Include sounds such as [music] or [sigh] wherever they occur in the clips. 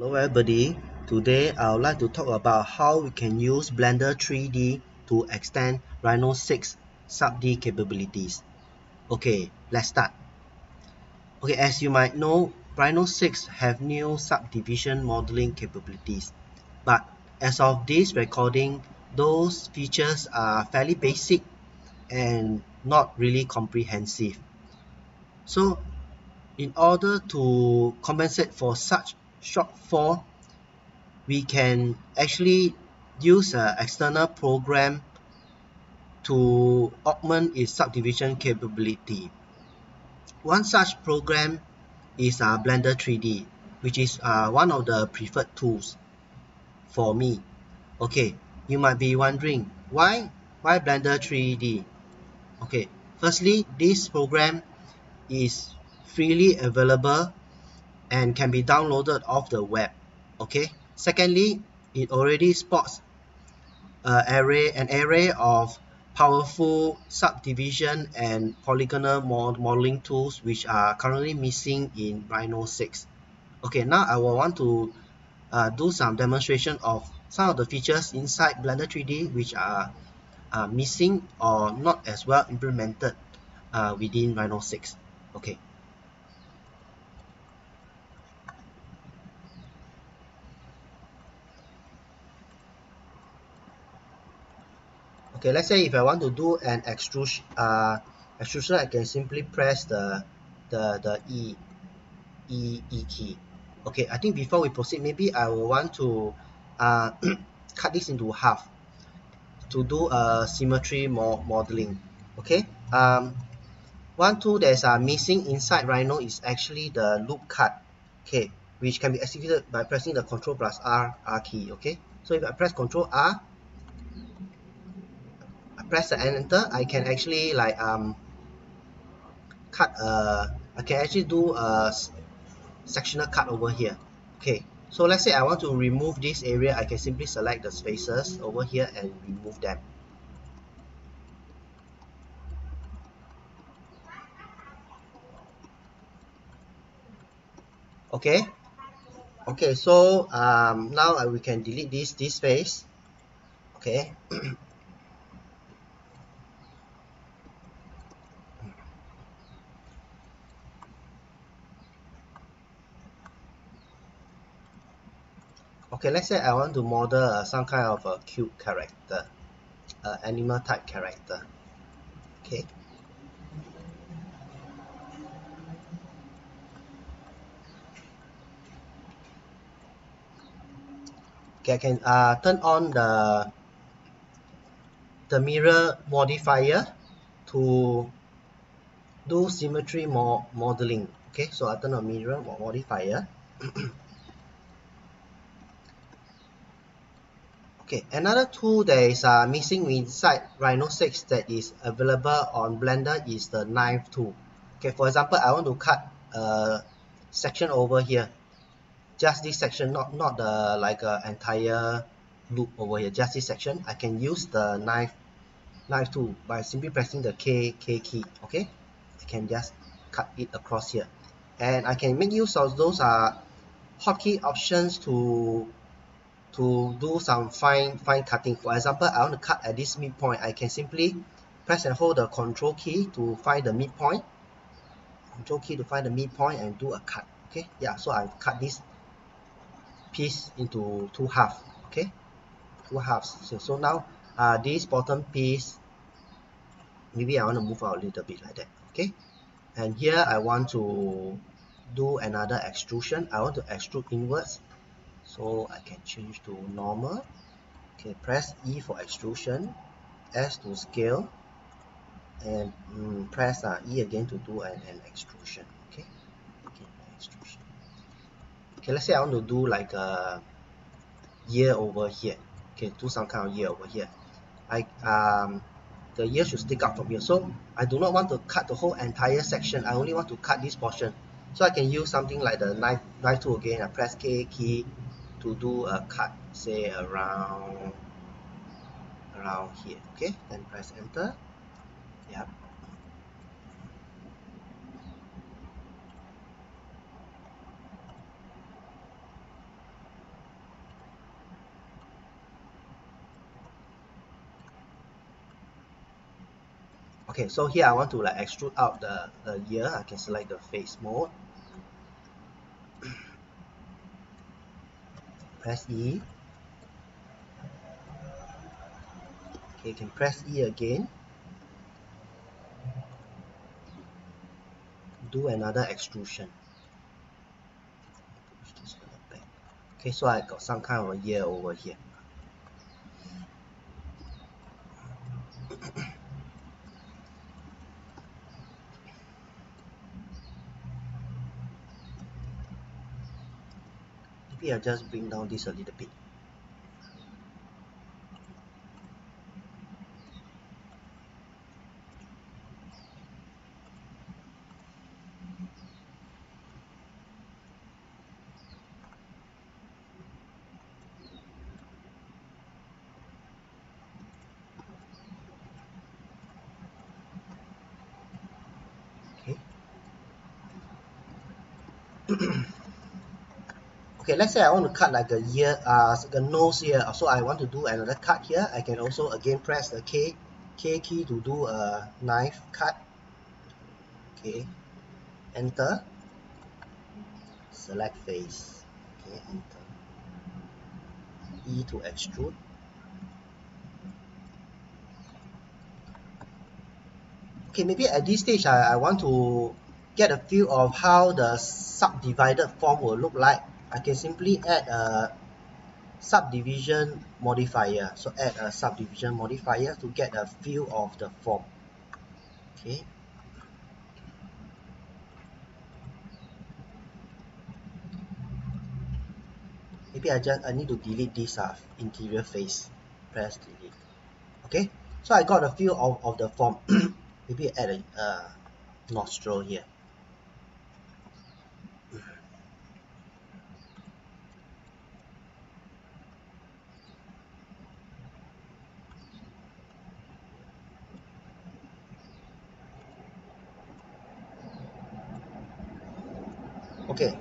Hello everybody, today I would like to talk about how we can use Blender 3D to extend Rhino 6 sub-D capabilities. Okay, let's start. Okay, as you might know, Rhino 6 have new subdivision modeling capabilities. But as of this recording, those features are fairly basic and not really comprehensive. So in order to compensate for such shortfall, we can actually use an external program to augment its subdivision capability. One such program is uh, Blender 3D, which is uh, one of the preferred tools for me. Okay, you might be wondering, why, why Blender 3D? Okay, firstly, this program is freely available and can be downloaded off the web okay? Secondly it already supports uh, array an array of powerful subdivision and polygonal mod modeling tools which are currently missing in Rhino 6 okay now I will want to uh, do some demonstration of some of the features inside Blender 3D which are uh, missing or not as well implemented uh, within Rhino 6 okay okay let's say if I want to do an extrusion uh, extrusion I can simply press the the the E E E key. Okay I think before we proceed maybe I will want to uh, [clears throat] cut this into half to do a symmetry mo modeling. Okay um, one tool that's uh, missing inside Rhino is actually the loop cut okay which can be executed by pressing the control plus R R key okay? So if I press control R press the enter I can actually like um cut a I can actually do a sectional cut over here. Okay so let's say I want to remove this area I can simply select the spaces over here and remove them. Okay? Okay so um, now we can delete this this space. Okay [clears throat] okay let's say I want to model uh, some kind of a cute character uh, animal type character. Okay. Okay I can uh, turn on the the mirror modifier to do symmetry mo modeling. Okay so I turn on mirror modifier [clears throat] Okay, another tool that is uh, missing inside Rhino 6 that is available on Blender is the knife tool. Okay, for example, I want to cut a section over here. Just this section, not, not the like a entire loop over here, just this section. I can use the knife knife tool by simply pressing the K, K key, okay? I can just cut it across here. And I can make use of those uh, hotkey options to to do some fine fine cutting. For example I want to cut at this midpoint. I can simply press and hold the control key to find the midpoint. Control key to find the midpoint and do a cut okay? Yeah so I've cut this piece into two half okay? Two halves. So, so now uh, this bottom piece maybe I want to move out a little bit like that okay? And here I want to do another extrusion. I want to extrude inwards so I can change to normal. Okay press E for extrusion S to scale and mm, press uh, E again to do an, an extrusion. Okay okay extrusion. Okay let's say I want to do like a year over here. Okay do some kind of year over here. I um the year should stick out from here. So I do not want to cut the whole entire section. I only want to cut this portion. So I can use something like the knife knife tool again. I press K key to do a cut say around around here okay? Then press enter. Yep. Okay so here I want to like extrude out the, the ear. I can select the face mode. Press E. Okay you can press E again. Do another extrusion. Okay so I got some kind of a ear over here maybe I'll just bring down this a little bit. Okay [clears throat] let's say I want to cut like a ear uh the nose here. So I want to do another cut here. I can also again press the K K key to do a knife cut. Okay. Enter. Select face. Okay enter. E to extrude. Okay maybe at this stage I, I want to get a feel of how the subdivided form will look like I can simply add a subdivision modifier. So add a subdivision modifier to get a feel of the form. Okay. Maybe I just I need to delete this uh, interior face. Press delete. Okay. So I got a feel of, of the form. [clears throat] Maybe add a uh, nostril here okay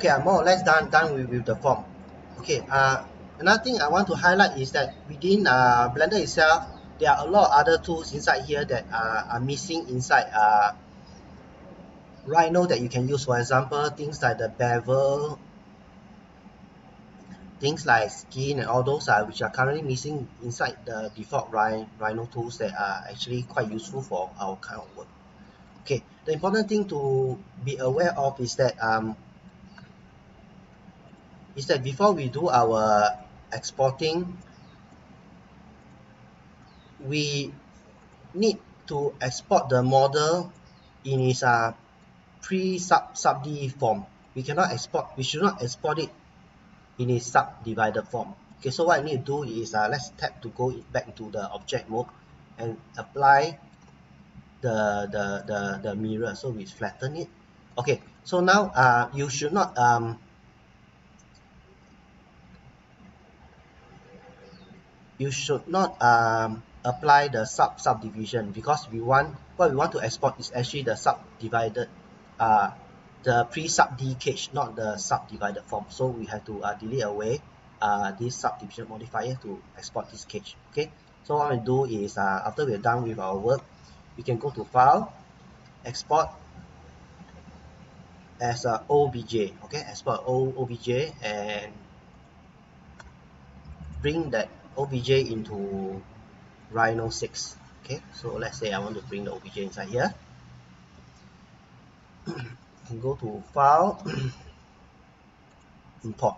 okay I'm more or less done done with, with the form. Okay uh another thing I want to highlight is that within uh, blender itself there are a lot of other tools inside here that uh, are missing inside uh, Rhino that you can use. For example things like the bevel things like skin and all those are which are currently missing inside the default Rhino tools that are actually quite useful for our kind of work. Okay the important thing to be aware of is that um, is that before we do our exporting we need to export the model in its uh, pre-sub sub-D form. We cannot export we should not export it in its subdivided form. Okay so what I need to do is uh, let's tap to go back to the object mode and apply the the the the mirror. So we flatten it. Okay so now uh you should not um you should not um apply the sub subdivision because we want what we want to export is actually the subdivided uh the pre sub d cage not the subdivided form. So we have to uh, delete away uh this subdivision modifier to export this cage okay? So what we do is uh after we're done with our work we can go to file export as a obj okay? Export obj and bring that obj into rhino 6 okay so let's say i want to bring the obj inside here. [clears throat] Can go to file [clears throat] import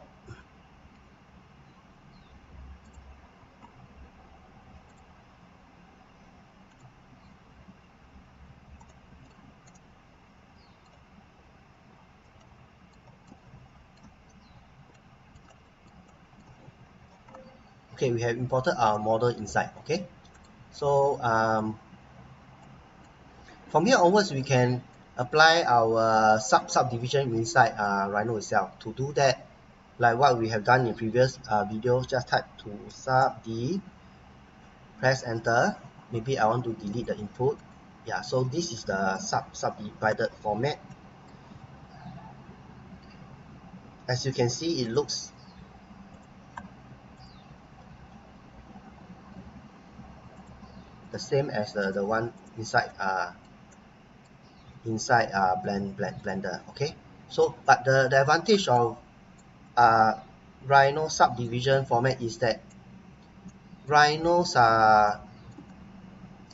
okay we have imported our model inside okay? So um, from here onwards we can apply our sub subdivision inside uh, Rhino itself. To do that like what we have done in previous uh, videos just type to sub d press enter. Maybe I want to delete the input. Yeah so this is the sub subdivided format. As you can see it looks the same as the, the one inside uh, inside uh, blend, blend blender okay? So but the, the advantage of uh, Rhino subdivision format is that Rhino's uh,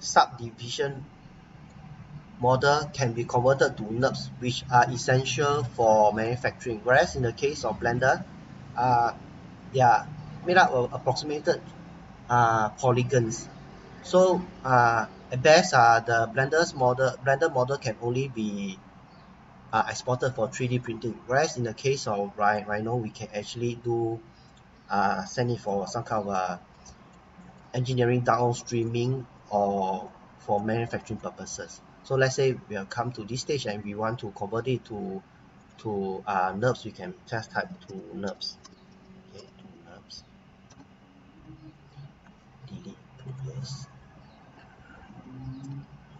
subdivision model can be converted to NURBS which are essential for manufacturing. Whereas in the case of Blender uh, they are made up of approximated uh, polygons so uh, at best uh, the Blender's model Blender model can only be uh, exported for 3D printing. Whereas in the case of Rhino we can actually do uh, send it for some kind of uh, engineering downstreaming or for manufacturing purposes. So let's say we have come to this stage and we want to convert it to to uh, NURBS we can just type to NURBS okay to NURBS delete yes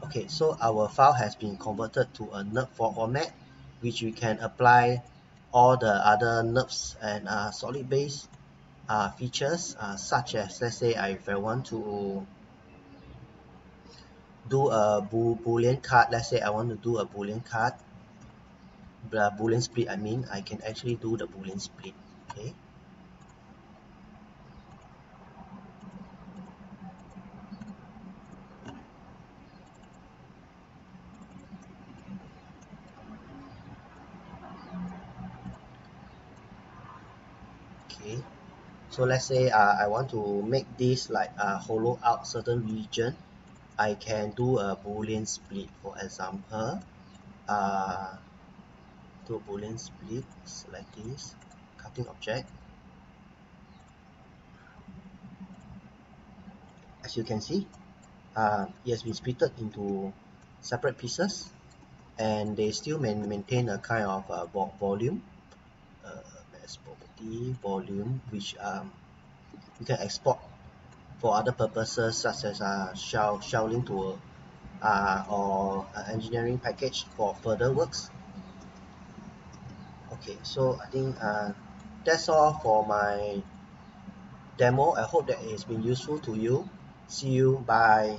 okay so our file has been converted to a NURB format which we can apply all the other NURBS and uh, solid base uh, features uh, such as let's say I, if I want to do a boolean card let's say I want to do a boolean card the boolean split I mean I can actually do the boolean split okay so let's say uh, I want to make this like uh, hollow out certain region I can do a boolean split for example. Uh, do boolean split select this cutting object. As you can see uh, it has been splitted into separate pieces and they still maintain a kind of uh, volume property volume which um, you can export for other purposes such as uh, shell shelling to uh, or uh, engineering package for further works. Okay so I think uh, that's all for my demo. I hope that it's been useful to you. See you. Bye